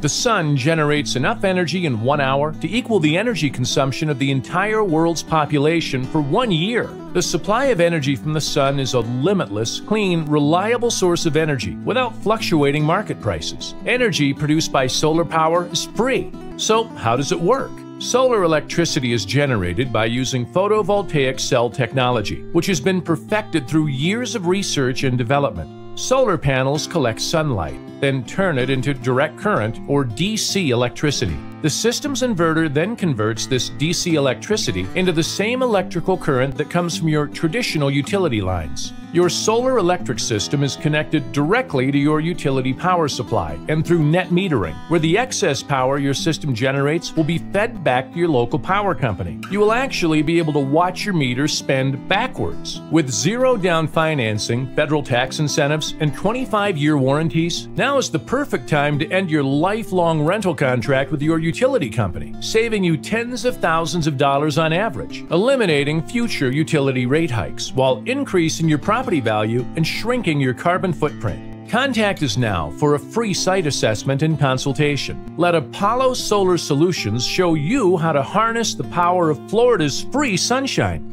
The sun generates enough energy in one hour to equal the energy consumption of the entire world's population for one year. The supply of energy from the sun is a limitless, clean, reliable source of energy without fluctuating market prices. Energy produced by solar power is free. So, how does it work? Solar electricity is generated by using photovoltaic cell technology, which has been perfected through years of research and development. Solar panels collect sunlight, then turn it into direct current or DC electricity. The system's inverter then converts this DC electricity into the same electrical current that comes from your traditional utility lines. Your solar electric system is connected directly to your utility power supply and through net metering, where the excess power your system generates will be fed back to your local power company. You will actually be able to watch your meter spend backwards. With zero down financing, federal tax incentives, and 25 year warranties, now is the perfect time to end your lifelong rental contract with your utility company, saving you tens of thousands of dollars on average, eliminating future utility rate hikes while increasing your property value and shrinking your carbon footprint. Contact us now for a free site assessment and consultation. Let Apollo Solar Solutions show you how to harness the power of Florida's free sunshine.